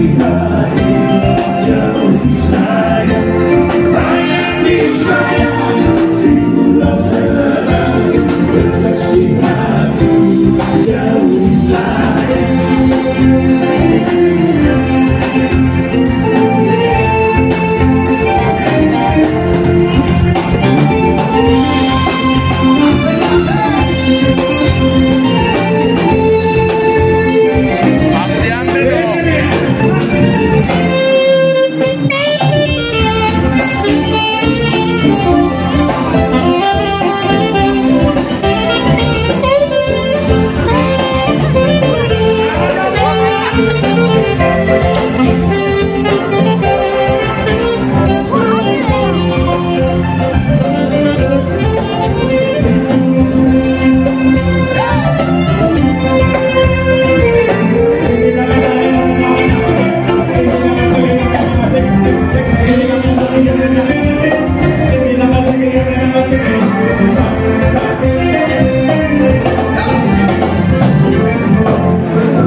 Sayang,